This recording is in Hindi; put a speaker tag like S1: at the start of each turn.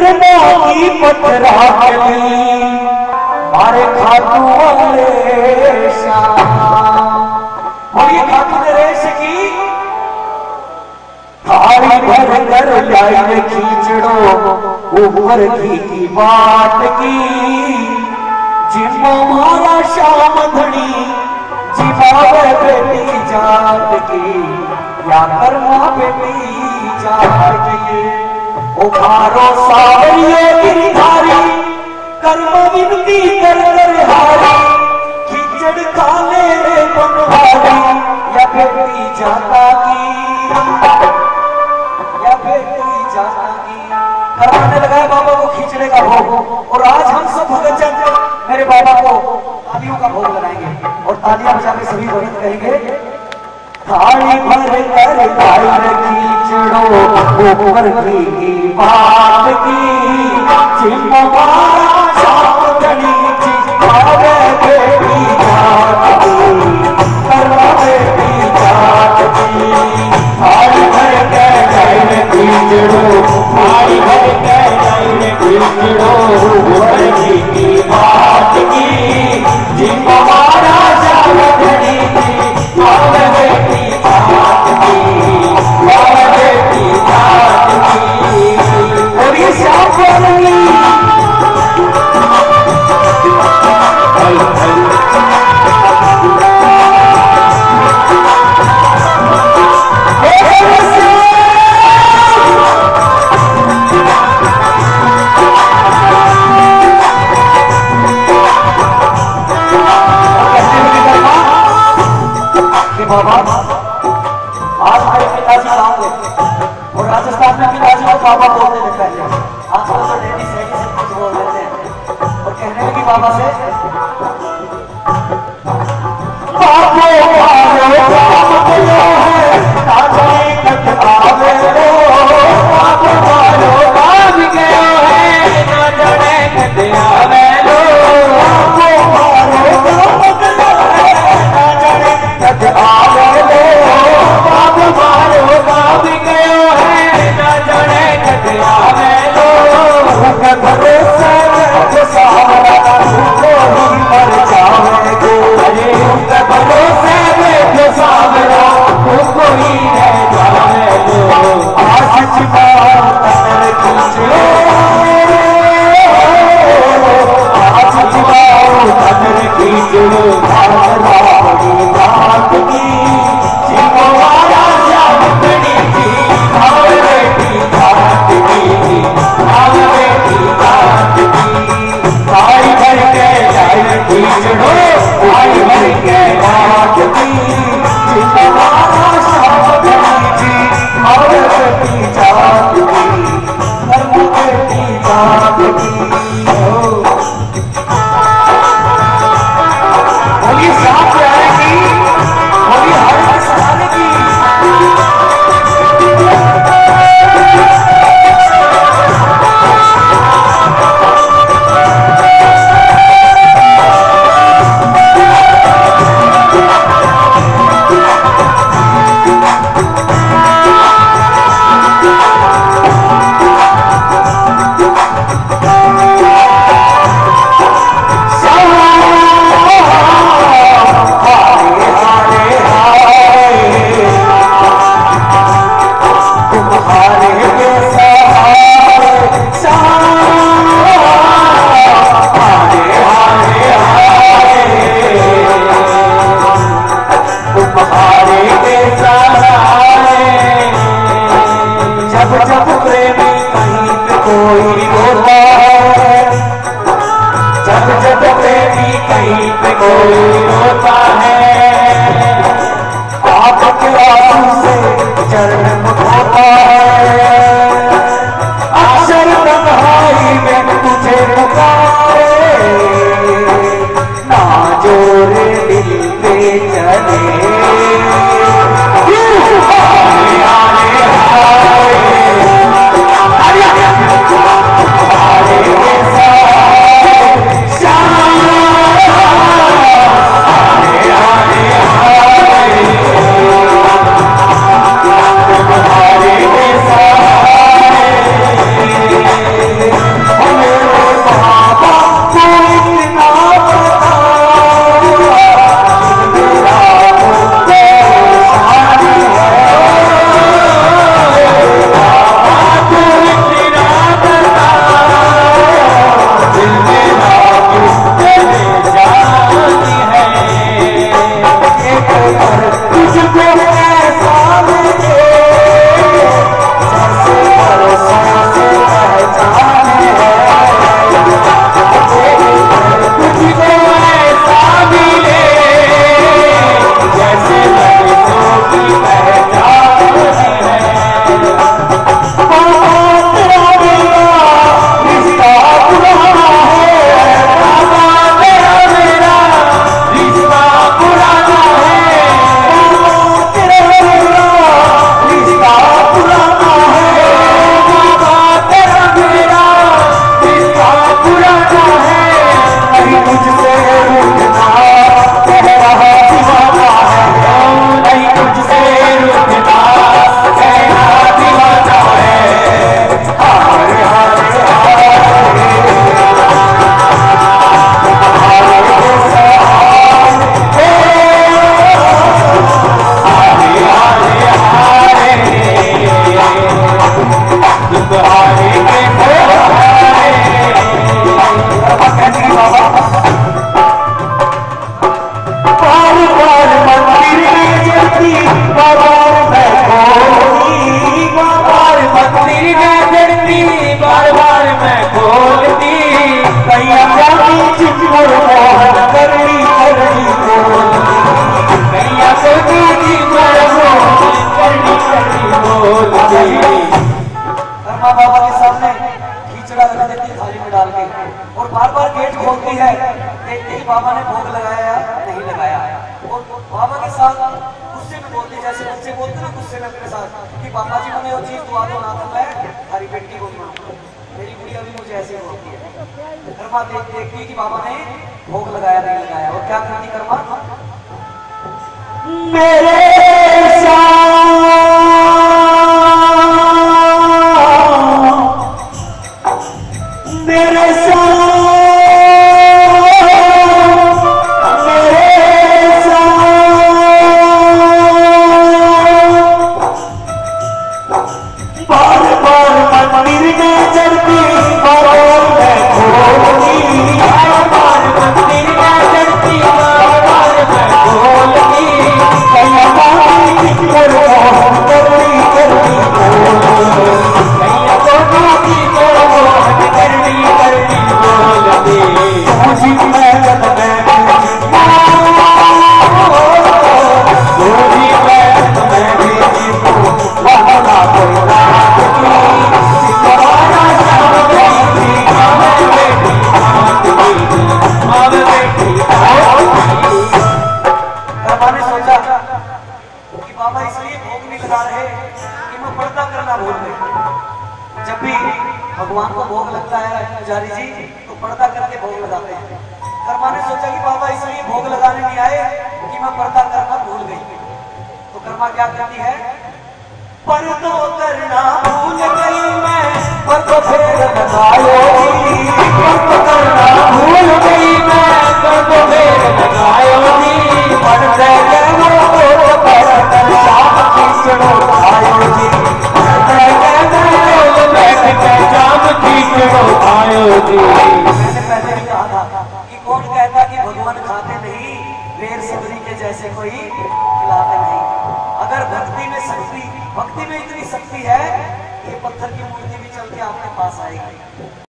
S1: निर्मो की वाले और ये खाटू नरेश की थाली भर कर लाइन खींचड़ो ऊपर की, की बात की। जिम्मा मारा श्याम धनी जिमावे बेटी जात की। या कर्मा बेटी जात की। उभारो सावरिये गिरधारी कर्म विनती कर कर हारी खिचड़ खाने रे बनहारी या बेटी जाता की या बेटी जाता की करवाने लगाया बाबा को खिचड़े का भोग, और आज हम सब भगत जन मेरे बाबा को तालियों का भोग लगाएँगे, और तालियाँ बजा के सभी भगत कहेंगे थाली भर कर खाई कीचड़ो ऊपर की बात की। चिमवा साप गली चिपा Nova Zelândia. Senhor. गेट है। देखते ही बाबा ने भोग लगाया, नहीं लगाया। और बाबा के साथ गुस्से में बोलती जैसे बच्चे बोलते ना गुस्से में अपने साथ, कि पापा जी, मैंने वो चीज़ दुआ दो ना तो मैं हरी बेटी को मेरी गुड़िया भी मुझे ऐसे बोलती है। कर्मा देख देखती है कि बाबा ने भोग लगाया, नहीं लगाया। और क्या करती कर्मा?
S2: मेरे साथ मेरे साथ।
S1: बाबा इसलिए भोग नहीं लगा रहे कि मैं पर्दा करना भूल गई जब भी भगवान को भोग लगता है पुजारी जी तो पर्दा करके भोग लगाते हैं। कर्मा ने सोचा कि बाबा इसलिए भोग लगाने नहीं आए कि मैं पर्दा करना भूल गई। तो कर्मा क्या करती है? पर्दो करना भूल गई मैं। पर्दो फेर लगायो
S2: पर्दो करना भूल गई मैं। पर्दो फेर लगायो नी
S1: जैसे कोई खिलाते नहीं। अगर भक्ति में शक्ति भक्ति में इतनी शक्ति है ये पत्थर की मूर्ति भी चल के आपके पास आएगी।